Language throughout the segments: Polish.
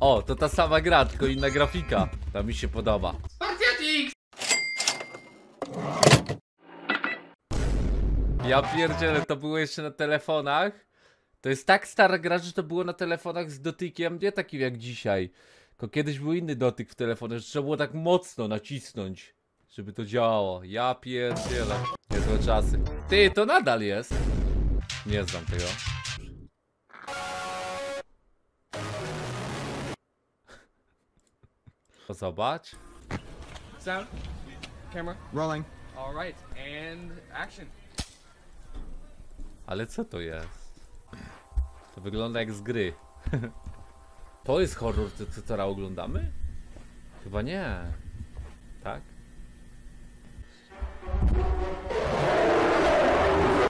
O, to ta sama gra, tylko inna grafika. To mi się podoba. Ja pierdzielę, to było jeszcze na telefonach. To jest tak stara gra, że to było na telefonach z dotykiem, nie takim jak dzisiaj. Tylko kiedyś był inny dotyk w telefonach, że trzeba było tak mocno nacisnąć, żeby to działało. Ja pierdzielę. Niezłe czasy. Ty, to nadal jest. Nie znam tego. Zobacz. Sound. Camera. Rolling. All right. And action. Ale co to jest? To wygląda jak z gry. To jest horror, co, co teraz oglądamy? Chyba nie. Tak?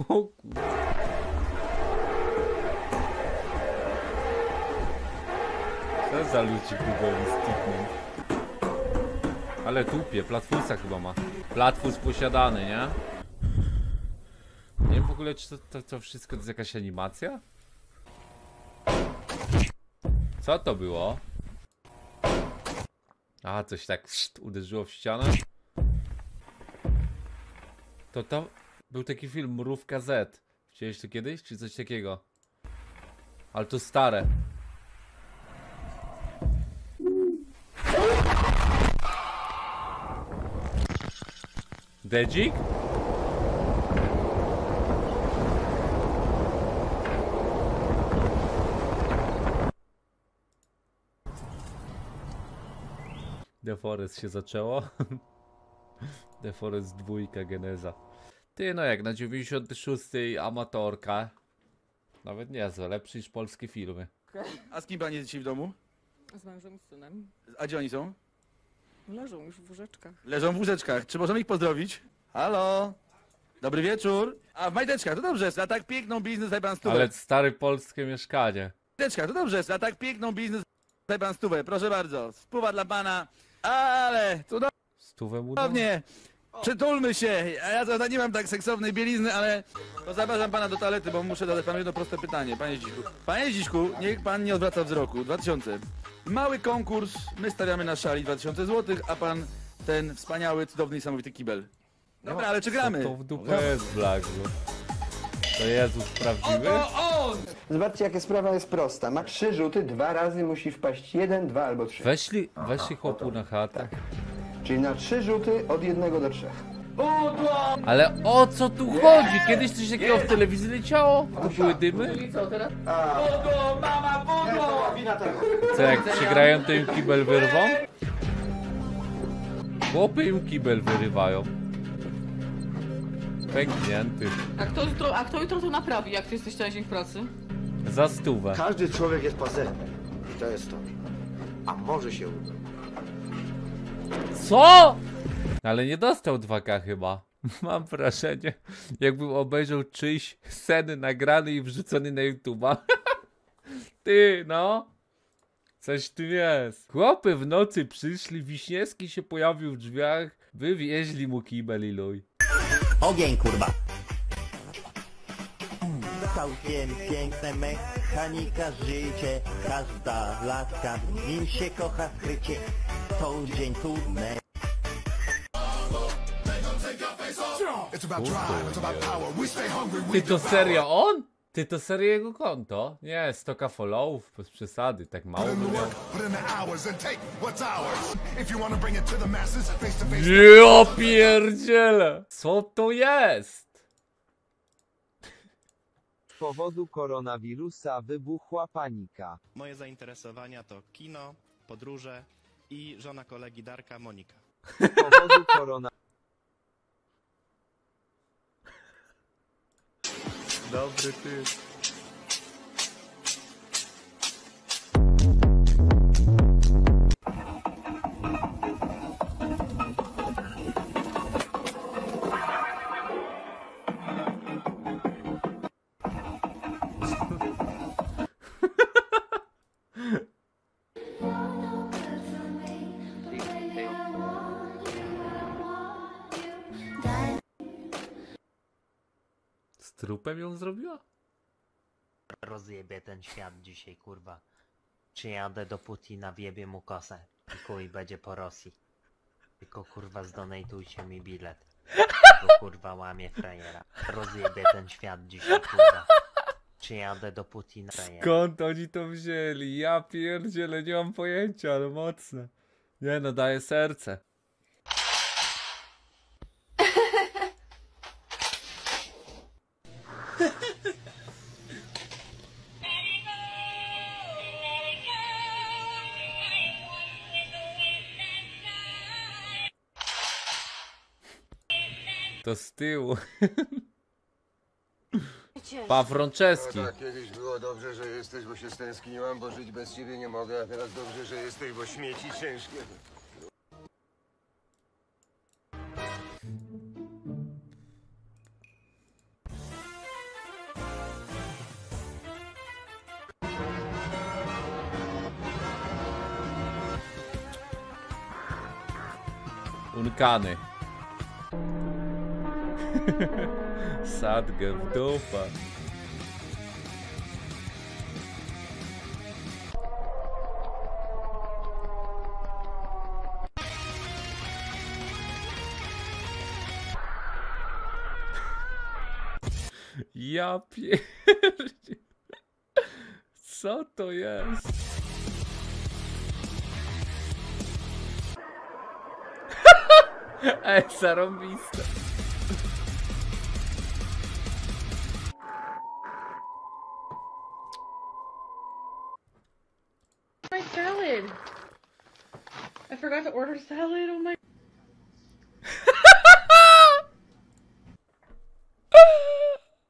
O kur- Co za ludzi próbował stiknąć? Ale tupie, platfusa chyba ma. Platfus posiadany, nie? Nie wiem w ogóle, czy to, to, to wszystko to jest jakaś animacja? Co to było? A, coś tak uderzyło w ścianę. To to był taki film Mrówka Z. Widziałeś to kiedyś, czy coś takiego? Ale to stare. Dedzik? The Forest się zaczęło. The Forest dwójka geneza. Ty no jak na 96 amatorka. Nawet niezłe, lepszy niż polskie filmy. A z kim pani jest dzisiaj w domu? Z mężem i z synem. A gdzie oni są? Leżą już w łóżeczkach. Leżą w łóżeczkach. Czy możemy ich pozdrowić? Halo? Dobry wieczór. A w majteczkach, to dobrze jest. Na tak piękną biznes daj pan stówę. Ale stare polskie mieszkanie. Majteczkach, to dobrze jest. Na tak piękną biznes daj pan stówę. Proszę bardzo. Spływa dla pana. Ale, Stówę mu dał? cudownie. Przytulmy się. A ja to nie mam tak seksownej bielizny, ale to zapraszam pana do toalety, bo muszę zadać panu jedno proste pytanie. Panie Zdziszku. Panie Zdziszku, niech pan nie odwraca wzroku. 2000. Mały konkurs. My stawiamy na szali 2000 zł, a pan ten wspaniały, cudowny, niesamowity kibel. Dobra, ale czy gramy? To w dupę jest, Black? no? To Jezus prawdziwy? Zobaczcie, jakie sprawa jest prosta. Ma trzy rzuty, dwa razy musi wpaść jeden, dwa albo trzy. Weźli, weźli chłopu na chatę. Czyli na trzy rzuty od jednego do trzech. Ale o co tu chodzi? Kiedyś coś takiego w telewizji leciało? To były dymy? Co jak przegrają to im kibel wyrwą? Chłopy im kibel wyrywają. Pęknięty. A kto, jutro, a kto jutro to naprawi, jak ty jesteś cały dzień w pracy? Za stówę. Każdy człowiek jest pazerny. I to jest to. A może się uda. Co? Ale nie dostał 2K chyba. Mam wrażenie, jakbym obejrzał czyjś sen nagrany i wrzucony na YouTube'a. Ty, no. Coś tu jest. Chłopy w nocy przyszli, Wiśniewski się pojawił w drzwiach, wywieźli mu kibel i luj. Ogień kurwa. Całkiem piękne mechanika życie, każda laska nim się kocha skrycie. To dzień trudny. Ty to serio on? Ty to serio jego konto? Nie, stoka followów, bez przesady, tak mało. Ja pierdzielę! Co to jest? Z powodu koronawirusa wybuchła panika. Moje zainteresowania to kino, podróże i żona kolegi Darka, Monika. Z powodu korona... Dobry ty. Z trupem ją zrobiła? Rozjebie ten świat dzisiaj, kurwa. Przyjadę do Putina, wjebie mu kosę. I chuj będzie po Rosji. Tylko kurwa zdonatujcie mi bilet. Bo kurwa łamie frajera. Rozjebie ten świat dzisiaj, kurwa. Przyjadę do Putina, frajera. Skąd oni to wzięli? Ja pierdzielę, nie mam pojęcia, ale mocne. Nie no, daję serce. To z tyłu. Pa Franceski. No tak, kiedyś było dobrze, że jesteś, bo się stęskniłam, bo żyć bez ciebie nie mogę, a teraz dobrze, że jesteś, bo śmieci ciężkie. Unkany. Sadgę w dupa. Ja pierdzie. Co to jest? Ej, zarąbiste. I forgot to order salad, oh my...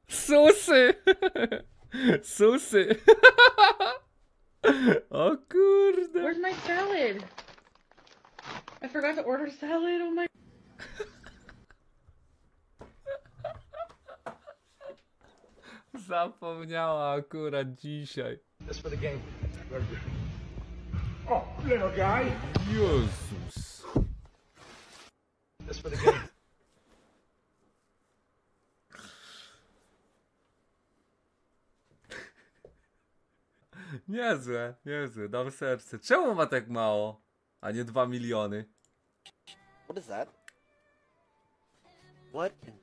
Susy! Susy! O kurde! Where's my salad? I forgot to order salad, oh my... Zapomniała akurat dzisiaj. Jezus. Niezłe, niezłe, dam serce. Czemu ma tak mało, a nie dwa miliony? What is that? What in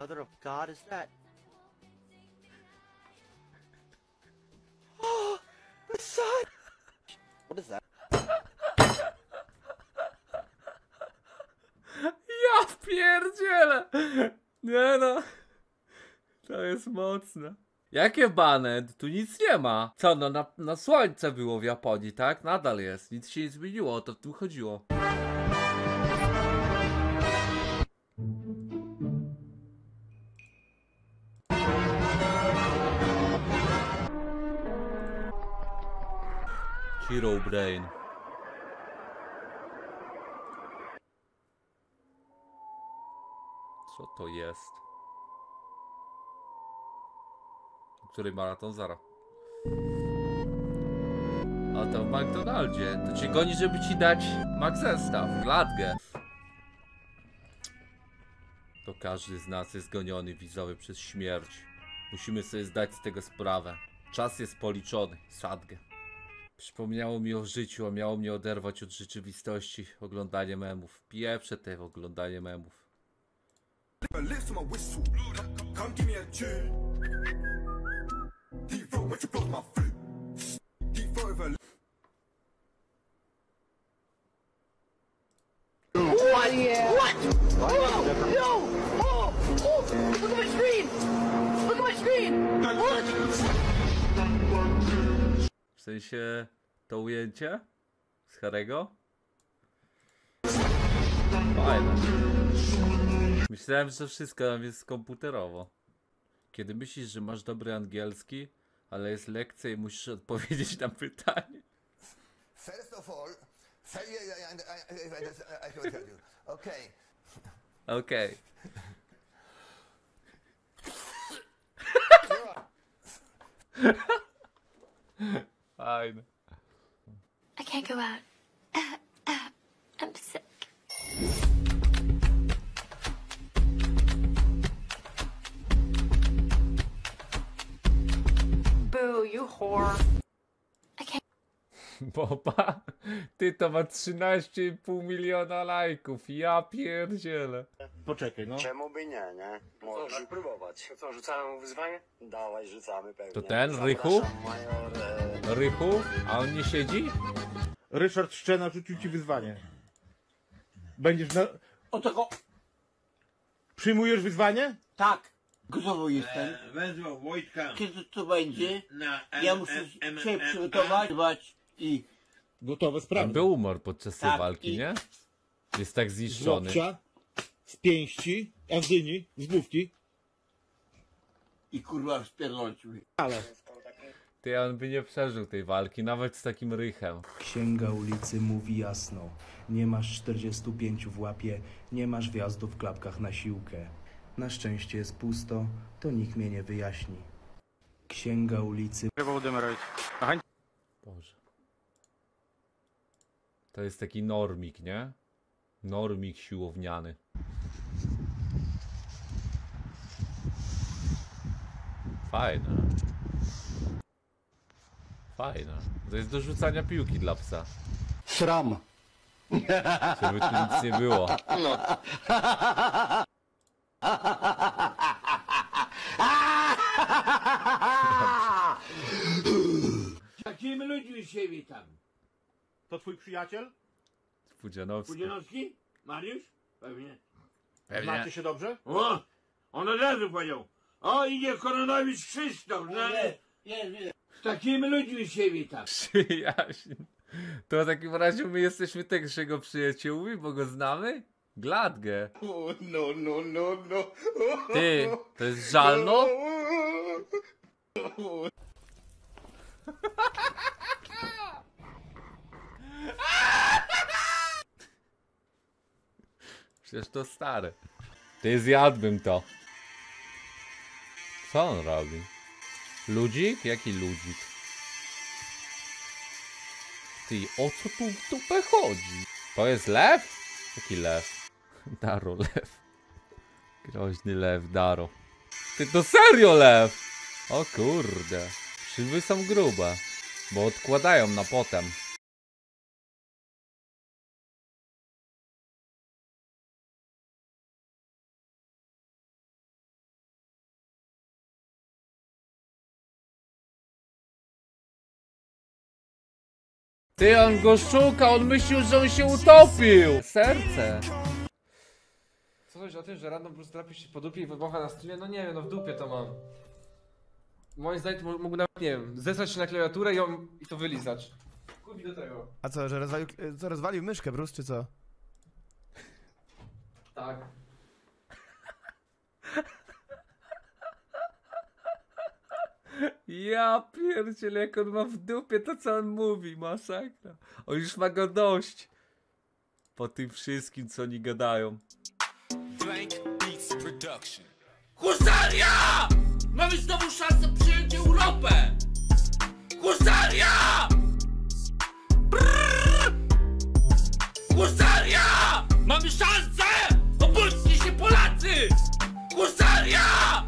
mother of God is that? Oh, the sun! What is that? Ja pierdzielę! Nie no. To jest mocne. Jakie banet? Tu nic nie ma. Co no, na, na słońce było w Japonii, tak? Nadal jest. Nic się nie zmieniło, o to tu chodziło. Hero Brain. Co to jest? O której maraton zara? A to w McDonaldzie. To cię goni, żeby ci dać Mac zestaw. To każdy z nas jest goniony widzowy przez śmierć. Musimy sobie zdać z tego sprawę. Czas jest policzony. Sadgę. Przypomniało mi o życiu, a miało mnie oderwać od rzeczywistości. Oglądanie memów. Pieprzę te oglądanie memów. W sensie to ujęcie z Harego? Fajne. Myślałem, że wszystko tam jest komputerowo. Kiedy myślisz, że masz dobry angielski, ale jest lekcja i musisz odpowiedzieć na pytanie. First of all, say, I, I, I, I will tell you. Okay. Okej. Fajne. I can't go out. I'm sick. whore. I can't. Boba, ty to ma 13,5 miliona lajków, ja pierdzielę. Poczekaj, no. Czemu by nie, nie? Możesz próbować. Co, rzucamy mu wyzwanie? Dawaj, rzucamy pewnie. To ten, Zapraszam, Rychu? Major, e, Rychu, a on nie siedzi? Ryszard Szczena rzucił ci wyzwanie. Będziesz na... O tego... Przyjmujesz wyzwanie? Tak. Gotowy jestem. Wezwał Wojtka Kiedy to będzie? na Ja muszę się przygotować i... Gotowe sprawy. był umor podczas tej Tak, walki, i- nie? Jest tak Z zniszczony. łokcia, z pięści, a z dyni, z główki. I kurwa spierdolć mi. Ale... Ty, on by nie przeżył tej walki, nawet z takim rychem. Księga ulicy mówi jasno. Nie masz 45 w łapie, nie masz wjazdu w klapkach na siłkę. Na szczęście jest pusto, to nikt mnie nie wyjaśni. Księga ulicy Boże. To jest taki normik, nie? Normik siłowniany. Fajne. Fajne. To jest do rzucania piłki dla psa. Sram. Żeby tu nic nie było. No. Takimi ludźmi się witam. To twój przyjaciel? Pudzianowski. Pudzianowski? Mariusz? Pewnie. Znacie się dobrze? O! On od razu powiedział. O, idzie koronawirus Krzysztof, no. Z takimi ludźmi się witam. Przyjaźń. To w takim razie my jesteśmy też jego przyjaciółmi, bo go znamy? Gladge. No, no, no, no. Ty, to jest żalno? Przecież to stare. Ty zjadłbym to. Co on robi? Ludzik? Jaki ludzik? Ty, o co tu w dupę chodzi? To jest lew? Jaki lew? Daro lew. Groźny lew, Daro. Ty to serio lew! O kurde. Szyby są grube. Bo odkładają na potem. Ty, on go szuka, on myślił, że on się utopił! Serce. Co coś o tym, że random po prostu trafi się po dupie i wybucha na streamie? No nie wiem, no w dupie to mam. Moim zdaniem to mógł nawet, nie wiem, zesrać się na klawiaturę i, ją, i to wylizać. Kupi do tego. A co, że rozwalił, co, rozwalił myszkę, Bruce, czy co? Tak. Ja pierdzielę, jak on ma w dupie to, co on mówi, masakra. On już ma go dość. Po tym wszystkim, co oni gadają. Blank Beats Production. Husaria! Mamy znowu szansę przyjąć Europę! Husaria! Husaria! Mamy szansę! Obudźcie się Polacy! Husaria!